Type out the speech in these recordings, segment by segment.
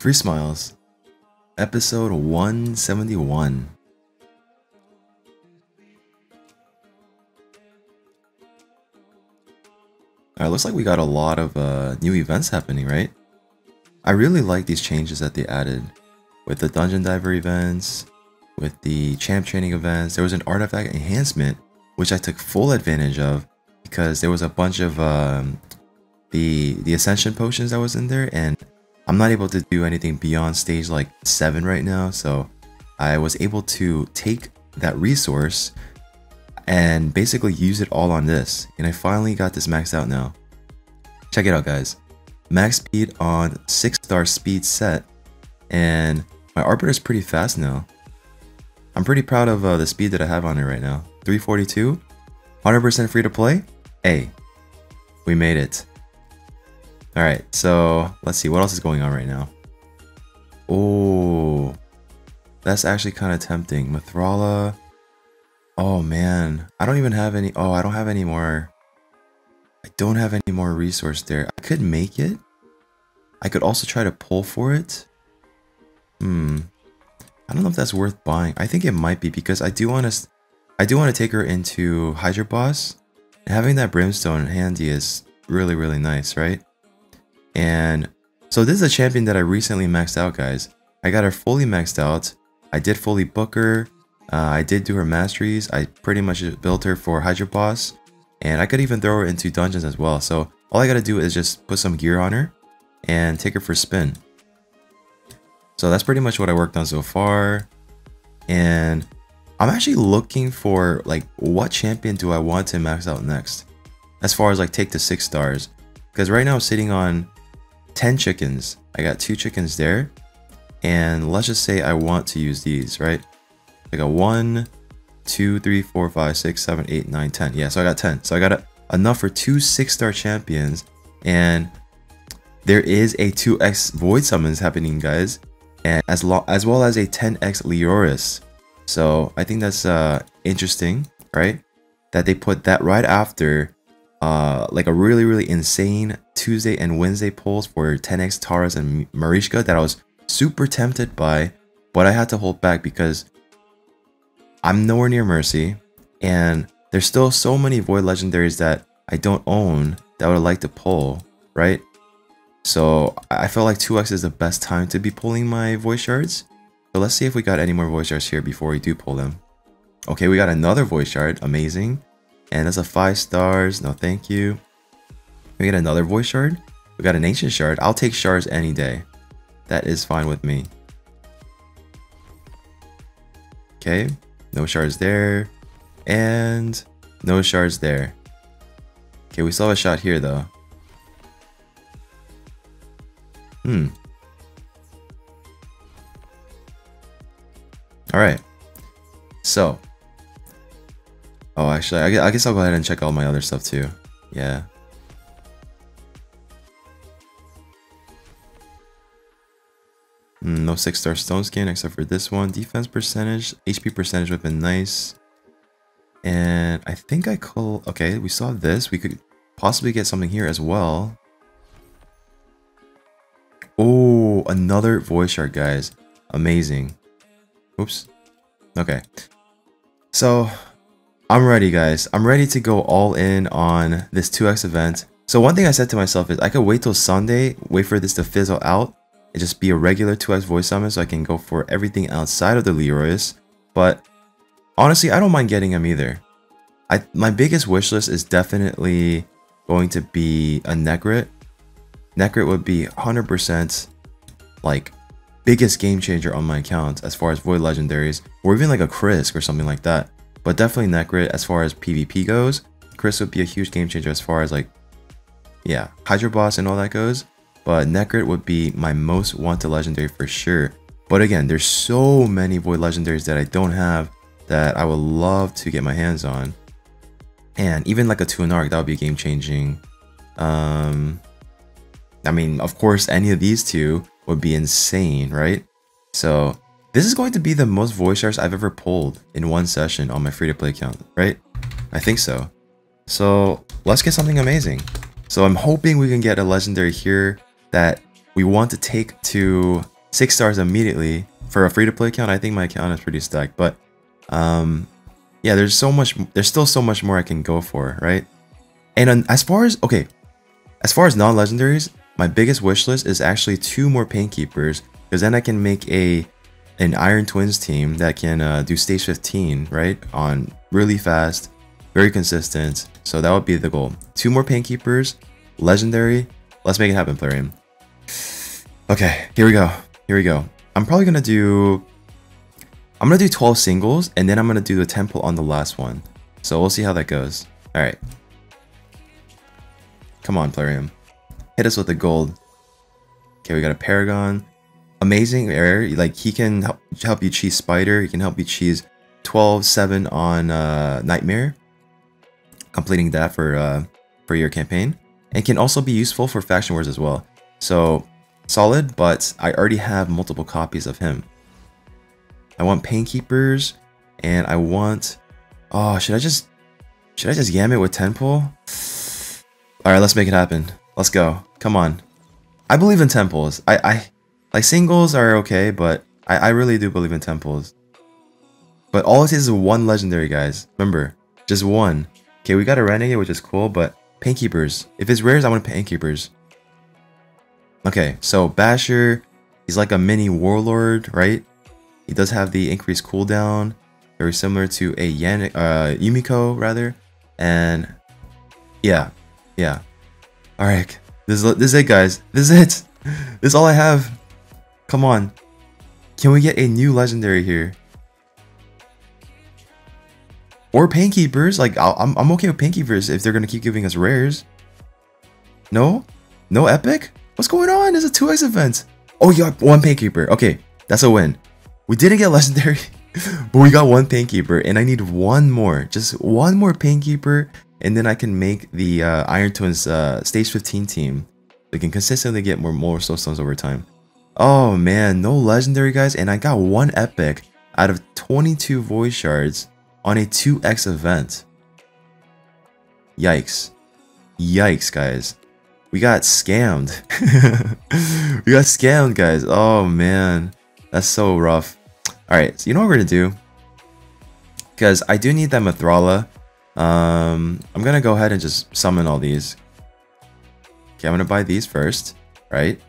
Free Smiles, episode 171. Alright, looks like we got a lot of uh, new events happening, right? I really like these changes that they added with the Dungeon Diver events, with the Champ Training events. There was an artifact enhancement, which I took full advantage of because there was a bunch of um, the the Ascension potions that was in there, and I'm not able to do anything beyond stage like 7 right now, so I was able to take that resource and basically use it all on this. And I finally got this maxed out now. Check it out guys. Max speed on 6 star speed set and my Arbiter is pretty fast now. I'm pretty proud of uh, the speed that I have on it right now. 342, 100% free to play. Hey, we made it. Alright, so let's see what else is going on right now. Oh, that's actually kind of tempting. Mithrala. Oh man, I don't even have any. Oh, I don't have any more. I don't have any more resource there. I could make it. I could also try to pull for it. Hmm. I don't know if that's worth buying. I think it might be because I do want to. I do want to take her into Hydra Boss. And having that Brimstone handy is really really nice, right? And so this is a champion that I recently maxed out, guys. I got her fully maxed out. I did fully book her. Uh, I did do her masteries. I pretty much built her for Hydra Boss. And I could even throw her into dungeons as well. So all I gotta do is just put some gear on her and take her for spin. So that's pretty much what I worked on so far. And I'm actually looking for like what champion do I want to max out next? As far as like take to six stars. Because right now I'm sitting on 10 chickens. I got two chickens there. And let's just say I want to use these, right? I got one, two, three, four, five, six, seven, eight, nine, ten. Yeah, so I got 10. So I got a, enough for two six star champions. And there is a 2x void summons happening, guys. And as, as well as a 10x Leorius. So I think that's uh, interesting, right? That they put that right after uh, like a really, really insane Tuesday and Wednesday pulls for 10x Taras and Marishka that I was super tempted by, but I had to hold back because I'm nowhere near Mercy, and there's still so many Void Legendaries that I don't own that I would like to pull, right? So I feel like 2x is the best time to be pulling my Void Shards. So let's see if we got any more Void Shards here before we do pull them. Okay, we got another Void Shard, amazing. And that's a 5 stars, no thank you. We get another Void Shard. We got an Ancient Shard. I'll take shards any day. That is fine with me. Okay, no shards there. And no shards there. Okay, we still have a shot here though. Hmm. Alright. So. Oh, actually, I guess I'll go ahead and check all my other stuff too. Yeah. Mm, no 6 star stone skin except for this one. Defense percentage, HP percentage would have been nice. And I think I call. Okay, we saw this. We could possibly get something here as well. Oh, another void shard, guys. Amazing. Oops. Okay. So, I'm ready, guys. I'm ready to go all in on this 2x event. So one thing I said to myself is I could wait till Sunday, wait for this to fizzle out, and just be a regular 2x void summon so I can go for everything outside of the Leorius. But honestly, I don't mind getting him either. I My biggest wish list is definitely going to be a Nekhret. Nekhret would be 100% like biggest game changer on my account as far as Void Legendaries, or even like a Krisk or something like that. But definitely Nekhret as far as PvP goes. Chris would be a huge game changer as far as like, yeah, Hydra Boss and all that goes but Nekhret would be my most wanted legendary for sure. But again, there's so many Void Legendaries that I don't have that I would love to get my hands on. And even like a Tunark, that would be game changing. Um, I mean, of course, any of these two would be insane, right? So this is going to be the most void shards I've ever pulled in one session on my free-to-play account, right? I think so. So let's get something amazing. So I'm hoping we can get a legendary here that we want to take to six stars immediately for a free-to-play account. I think my account is pretty stacked, but um, yeah, there's so much. There's still so much more I can go for, right? And as far as okay, as far as non-legendaries, my biggest wish list is actually two more Painkeepers, because then I can make a an Iron Twins team that can uh, do stage 15, right? On really fast, very consistent. So that would be the goal. Two more Painkeepers, legendary. Let's make it happen, Plarium. Okay, here we go. Here we go. I'm probably gonna do. I'm gonna do 12 singles, and then I'm gonna do the temple on the last one. So we'll see how that goes. All right. Come on, Plarium. Hit us with the gold. Okay, we got a Paragon. Amazing air. Like, he can help, you cheese Spider. He can help you cheese 12-7 on uh, Nightmare. Completing that for, uh, for your campaign. And can also be useful for Faction Wars as well. So, solid, but I already have multiple copies of him. I want Painkeepers, and I want... Oh, should I just... Should I just yam it with Temple? Alright, let's make it happen. Let's go. Come on. I believe in temples. I, I like singles are okay, but I, I really do believe in temples. But all it is one legendary, guys. Remember, just one. Okay, we got a renegade, which is cool, but painkeepers. If it's rares, I want painkeepers. Okay, so Basher, he's like a mini warlord, right? He does have the increased cooldown, very similar to a Yan uh, Yumeko, rather. And yeah, yeah. Alright, this is, this is it, guys. This is it. This is all I have. Come on. Can we get a new legendary here? Or Painkeepers. Like, i am I'm okay with Painkeepers if they're going to keep giving us rares. No? No epic? What's going on? It's a 2x event. Oh, you got one Painkeeper. Okay, that's a win. We didn't get legendary, but we got one Painkeeper, and I need one more. Just one more Painkeeper, and then I can make the uh, Iron Twins uh, stage 15 team. We can consistently get more more soul stones over time. Oh man, no legendary guys, and I got one epic out of 22 void shards on a 2x event. Yikes. Yikes, guys. We got scammed. we got scammed, guys. Oh man, that's so rough. Alright, so you know what we're gonna do? Because I do need that Mithrala um, I'm gonna go ahead and just summon all these. Okay, I'm gonna buy these first, right?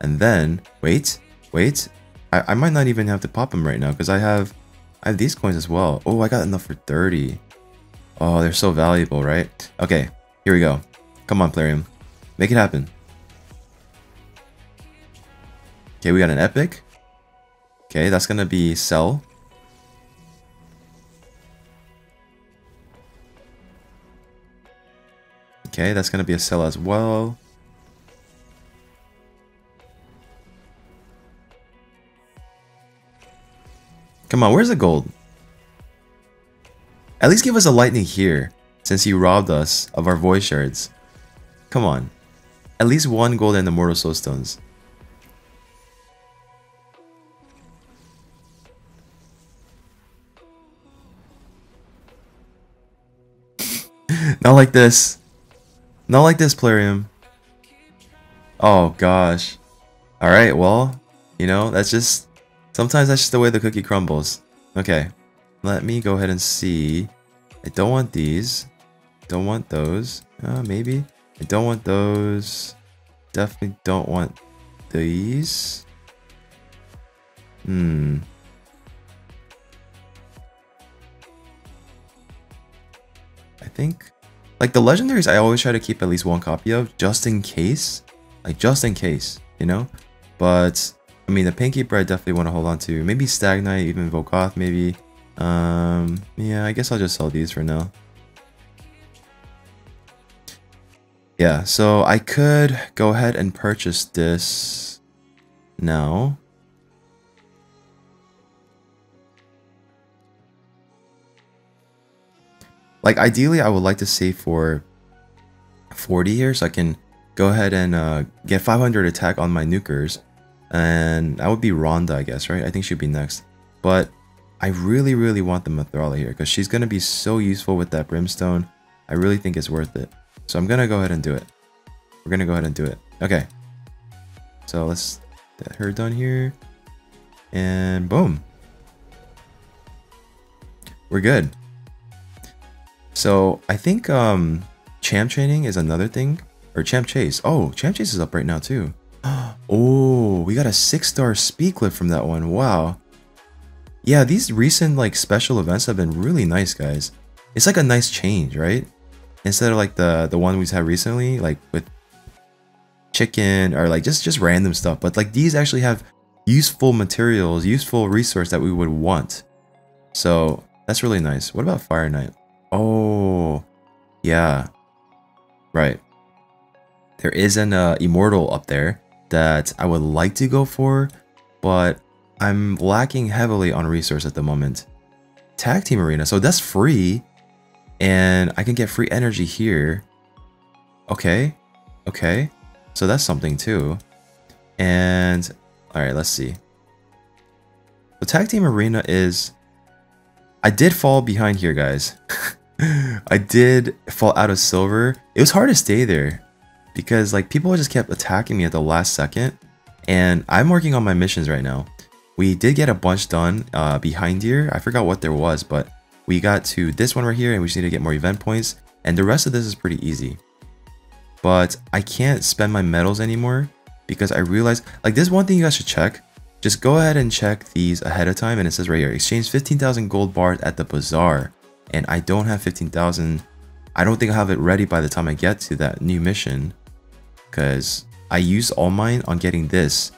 And then, wait, wait. I, I might not even have to pop them right now because I have, I have these coins as well. Oh, I got enough for 30. Oh, they're so valuable, right? Okay, here we go. Come on, Plarium. Make it happen. Okay, we got an epic. Okay, that's gonna be sell. Okay, that's going to be a sell as well. Come on, where's the gold? At least give us a lightning here, since he robbed us of our void shards. Come on. At least one gold and the mortal soul stones. Not like this. Not like this, Plarium. Oh, gosh. Alright, well, you know, that's just... Sometimes that's just the way the cookie crumbles. Okay, let me go ahead and see. I don't want these. Don't want those. Uh, maybe. I don't want those. Definitely don't want these. Hmm. I think like the legendaries, I always try to keep at least one copy of, just in case. Like just in case, you know. But I mean, the Painkeeper I definitely want to hold on to. Maybe Stag Knight, even Volkoth, maybe. Um, yeah, I guess I'll just sell these for now. Yeah, so I could go ahead and purchase this now. Like ideally, I would like to save for 40 here so I can go ahead and uh, get 500 attack on my nukers. And that would be Rhonda, I guess, right? I think she'd be next. But I really, really want the Mithrala here because she's going to be so useful with that Brimstone. I really think it's worth it. So I'm going to go ahead and do it. We're going to go ahead and do it. Okay. So let's get her done here. And boom. We're good. So I think um, champ training is another thing. Or champ chase. Oh, champ chase is up right now too. Oh, we got a six star speed clip from that one. Wow. Yeah, these recent like special events have been really nice, guys. It's like a nice change, right? Instead of like the the one we've had recently, like with chicken or like just just random stuff. But like these actually have useful materials, useful resource that we would want. So that's really nice. What about Fire Knight? Oh, yeah. Right. There is an uh, Immortal up there that I would like to go for, but I'm lacking heavily on resource at the moment. Tag Team Arena, so that's free, and I can get free energy here. Okay, okay, so that's something too. And, alright, let's see. The Tag Team Arena is... I did fall behind here, guys. I did fall out of silver. It was hard to stay there because like people just kept attacking me at the last second and I'm working on my missions right now. We did get a bunch done uh, behind here. I forgot what there was, but we got to this one right here and we just need to get more event points. And the rest of this is pretty easy. But I can't spend my medals anymore because I realized, like this one thing you guys should check. Just go ahead and check these ahead of time and it says right here, exchange 15,000 gold bars at the bazaar. And I don't have 15,000. I don't think I'll have it ready by the time I get to that new mission because I used all mine on getting this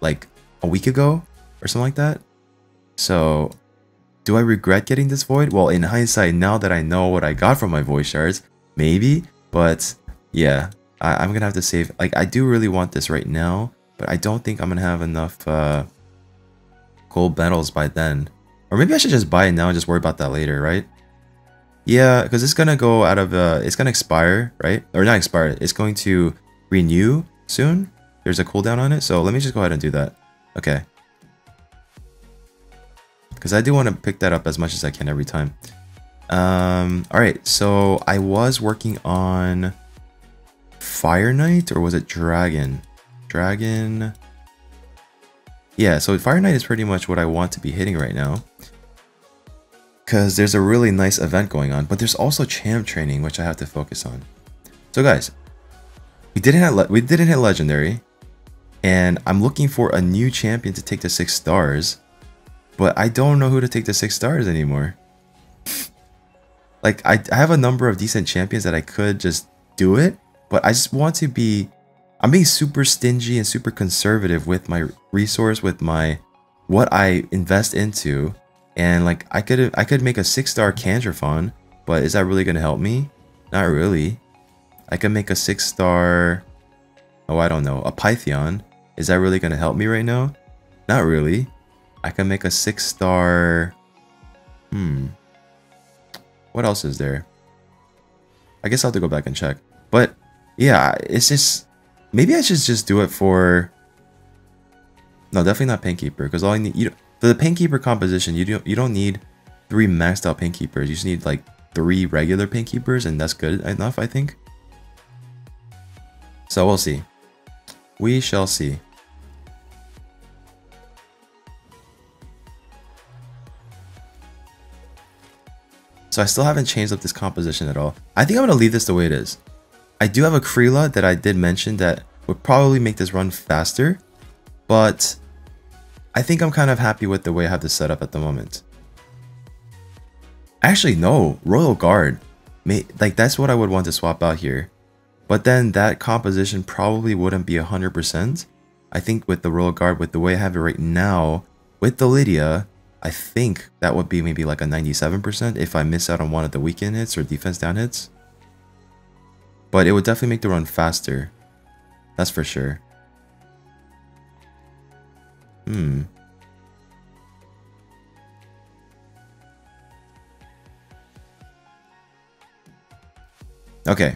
like a week ago or something like that. So do I regret getting this void? Well, in hindsight, now that I know what I got from my void shards, maybe, but yeah, I, am gonna have to save. Like, I do really want this right now, but I don't think I'm gonna have enough uh, gold medals by then. Or maybe I should just buy it now and just worry about that later, right? Yeah, because it's gonna go out of, uh, it's gonna expire, right? Or not expire, it's going to renew soon. There's a cooldown on it, so let me just go ahead and do that. Okay. Because I do want to pick that up as much as I can every time. Um, Alright, so I was working on Fire Knight, or was it Dragon? Dragon... Yeah, so Fire Knight is pretty much what I want to be hitting right now. Because there's a really nice event going on, but there's also champ training, which I have to focus on. So guys, we didn't hit we didn't hit legendary, and I'm looking for a new champion to take the six stars, but I don't know who to take the six stars anymore. like I, I have a number of decent champions that I could just do it, but I just want to be. I'm being super stingy and super conservative with my resource, with my what I invest into, and like I could I could make a six star Candraphon, but is that really gonna help me? Not really. I can make a six star, oh, I don't know, a Pythion. Is that really going to help me right now? Not really. I can make a six star, hmm. What else is there? I guess I'll have to go back and check. But yeah, it's just, maybe I should just do it for, no, definitely not Painkeeper because all I need, you for the Painkeeper composition, you don't, you don't need three maxed out Painkeepers. You just need like three regular Painkeepers and that's good enough, I think. So we'll see. We shall see. So I still haven't changed up this composition at all. I think I'm going to leave this the way it is. I do have a Kreela that I did mention that would probably make this run faster, but I think I'm kind of happy with the way I have this set up at the moment. Actually, no, Royal Guard. Like, that's what I would want to swap out here. But then that composition probably wouldn't be 100%. I think with the Royal Guard, with the way I have it right now, with the Lydia, I think that would be maybe like a 97% if I miss out on one of the weaken hits or defense down hits. But it would definitely make the run faster. That's for sure. Hmm. Okay,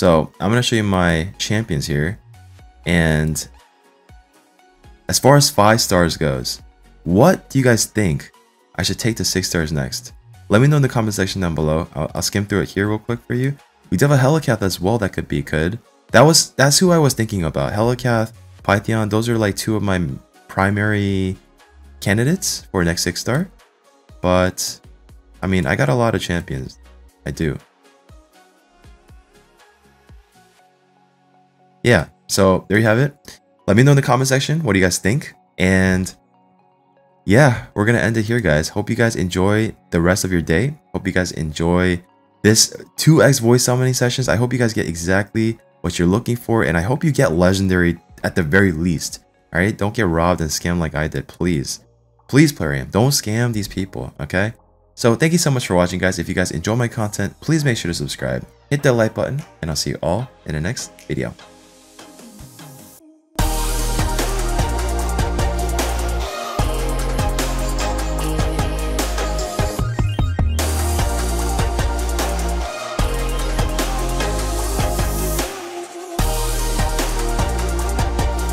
so I'm going to show you my champions here. And as far as 5 stars goes, what do you guys think I should take to 6 stars next? Let me know in the comment section down below. I'll, I'll skim through it here real quick for you. We do have a Helicath as well that could be good. That was That's who I was thinking about. Helicath Pythion, those are like two of my primary candidates for next six star. But I mean, I got a lot of champions. I do. Yeah, so there you have it. Let me know in the comment section what do you guys think. And yeah, we're going to end it here, guys. Hope you guys enjoy the rest of your day. Hope you guys enjoy this 2x void summoning sessions. I hope you guys get exactly what you're looking for. And I hope you get legendary at the very least. All right, don't get robbed and scammed like I did, please. Please, Plarium, don't scam these people, okay? So thank you so much for watching, guys. If you guys enjoy my content, please make sure to subscribe, hit that like button, and I'll see you all in the next video.